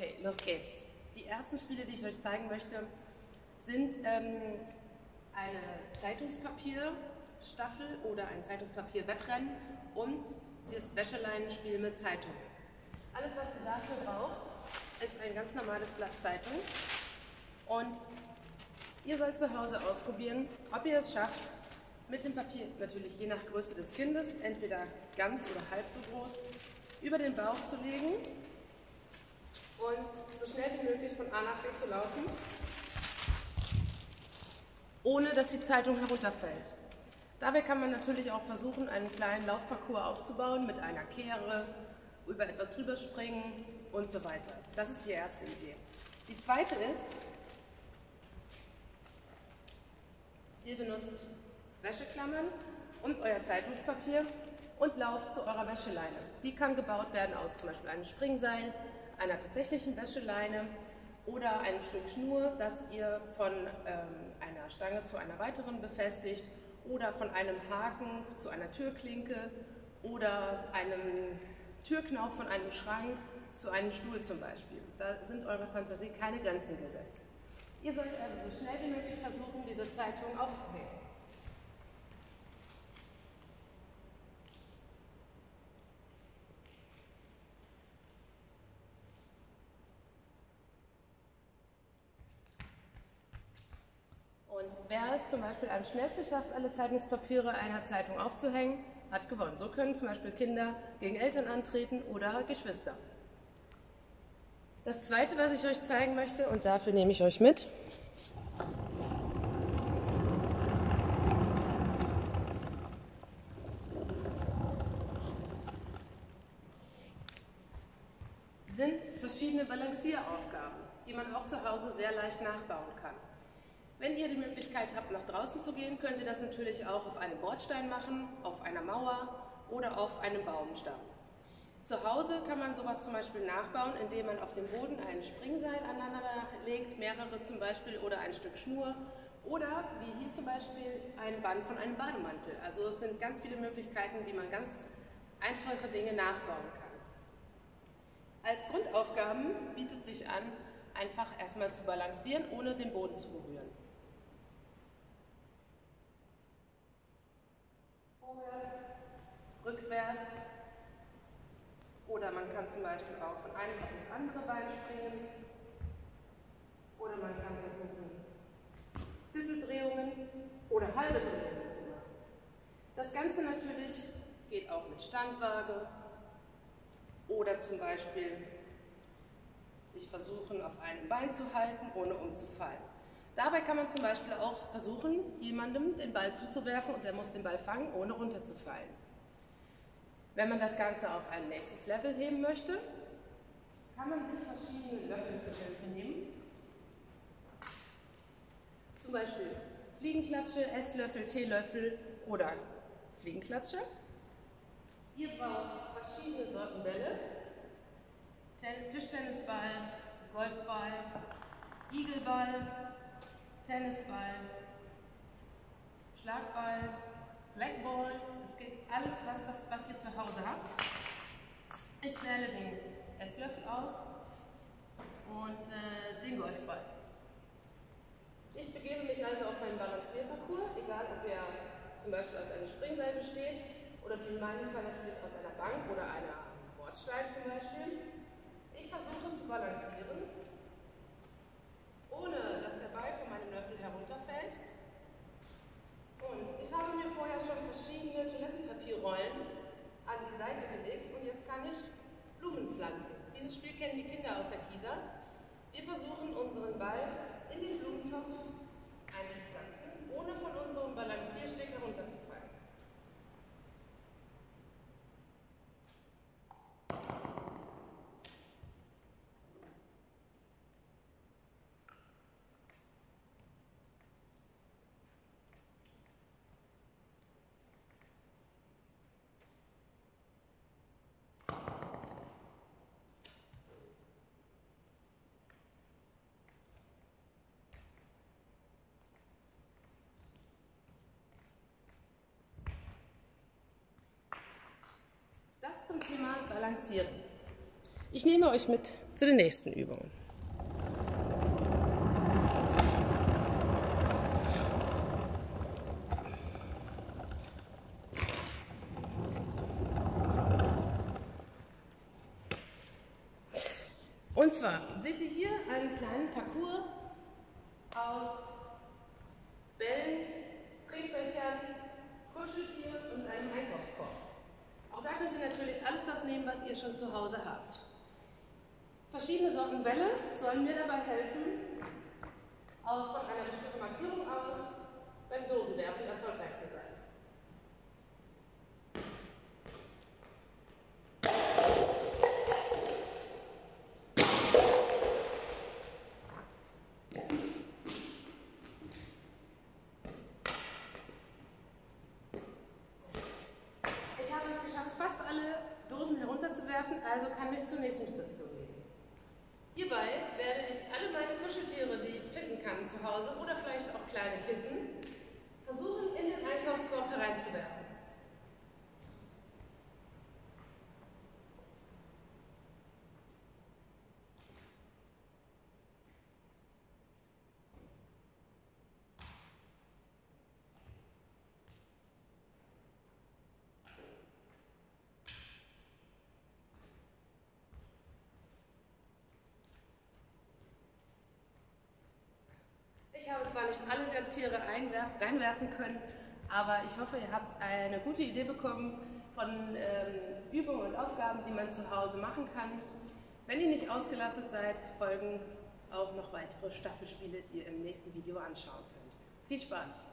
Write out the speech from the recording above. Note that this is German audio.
Okay, los geht's. Die ersten Spiele, die ich euch zeigen möchte, sind ähm, eine Zeitungspapierstaffel oder ein Zeitungspapier-Wettrennen und das Wäscheleinenspiel mit Zeitung. Alles, was ihr dafür braucht, ist ein ganz normales Blatt Zeitung und ihr sollt zu Hause ausprobieren, ob ihr es schafft, mit dem Papier, natürlich je nach Größe des Kindes, entweder ganz oder halb so groß, über den Bauch zu legen und so schnell wie möglich von A nach B zu laufen, ohne dass die Zeitung herunterfällt. Dabei kann man natürlich auch versuchen, einen kleinen Laufparcours aufzubauen mit einer Kehre, über etwas drüber springen und so weiter. Das ist die erste Idee. Die zweite ist, ihr benutzt Wäscheklammern und euer Zeitungspapier und lauft zu eurer Wäscheleine. Die kann gebaut werden aus zum Beispiel einem Springseil, einer tatsächlichen Wäscheleine oder einem Stück Schnur, das ihr von ähm, einer Stange zu einer weiteren befestigt oder von einem Haken zu einer Türklinke oder einem Türknauf von einem Schrank zu einem Stuhl zum Beispiel. Da sind eurer Fantasie keine Grenzen gesetzt. Ihr sollt also so schnell wie möglich versuchen, diese Zeitung aufzuhängen. Wer es zum Beispiel am schnellsten schafft, alle Zeitungspapiere einer Zeitung aufzuhängen, hat gewonnen. So können zum Beispiel Kinder gegen Eltern antreten oder Geschwister. Das zweite, was ich euch zeigen möchte, und dafür nehme ich euch mit, sind verschiedene Balancieraufgaben, die man auch zu Hause sehr leicht nachbauen kann. Wenn ihr die Möglichkeit habt, nach draußen zu gehen, könnt ihr das natürlich auch auf einem Bordstein machen, auf einer Mauer oder auf einem Baumstamm. Zu Hause kann man sowas zum Beispiel nachbauen, indem man auf dem Boden ein Springseil aneinander legt, mehrere zum Beispiel, oder ein Stück Schnur oder wie hier zum Beispiel ein Band von einem Bademantel. Also es sind ganz viele Möglichkeiten, wie man ganz einfache Dinge nachbauen kann. Als Grundaufgaben bietet sich an, einfach erstmal zu balancieren, ohne den Boden zu berühren. Rückwärts oder man kann zum Beispiel auch von einem auf das andere Bein springen oder man kann versuchen, Vierteldrehungen oder halbe Drehungen zu machen. Das Ganze natürlich geht auch mit Standwaage oder zum Beispiel sich versuchen, auf einem Bein zu halten, ohne umzufallen. Dabei kann man zum Beispiel auch versuchen, jemandem den Ball zuzuwerfen und der muss den Ball fangen, ohne runterzufallen. Wenn man das Ganze auf ein nächstes Level heben möchte, kann man sich verschiedene Löffel zur Hilfe nehmen. Zum Beispiel Fliegenklatsche, Esslöffel, Teelöffel oder Fliegenklatsche. Ihr braucht verschiedene Sorten Bälle. Tischtennisball, Golfball, Igelball, Tennisball, Schlagball, Blackball, es geht alles, was, das, was ihr zu Hause habt. Ich wähle den Esslöffel aus und äh, den Golfball. Ich begebe mich also auf meinen Balancierparcours, egal ob er zum Beispiel aus einem Springseil besteht oder wie in meinem Fall natürlich aus einer Bank oder einer Bordstein zum Beispiel. Ich versuche zu balancieren, ohne dass der Ball von meinem Löffel herunterfällt. Und ich habe mir vorher schon verschiedene Toilettenpapierrollen an die Seite gelegt und jetzt kann ich Blumen pflanzen. Dieses Spiel kennen die Kinder aus der Kieser. Wir versuchen unseren Ball in den Blumentopf einzupflanzen, ohne von unserem Balancierstück herunterzufallen. Das zum Thema Balancieren. Ich nehme euch mit zu den nächsten Übungen. Und zwar seht ihr hier einen kleinen Parcours aus Bällen, Trinkbechern, Kuscheltier und einem Einkaufskorb. Auch da könnt ihr natürlich alles das nehmen, was ihr schon zu Hause habt. Verschiedene Sorten Bälle sollen mir dabei helfen, auch von einer bestimmten Markierung aus beim Dosenwerfen erfolgreich zu sein. Herunterzuwerfen, also kann ich zur nächsten Station gehen. Hierbei werde ich alle meine Kuscheltiere, die ich finden kann zu Hause oder vielleicht auch kleine Kissen, versuchen in den Einkaufskorb hereinzuwerfen. Ich habe zwar Tiere reinwerfen können, aber ich hoffe, ihr habt eine gute Idee bekommen von ähm, Übungen und Aufgaben, die man zu Hause machen kann. Wenn ihr nicht ausgelastet seid, folgen auch noch weitere Staffelspiele, die ihr im nächsten Video anschauen könnt. Viel Spaß!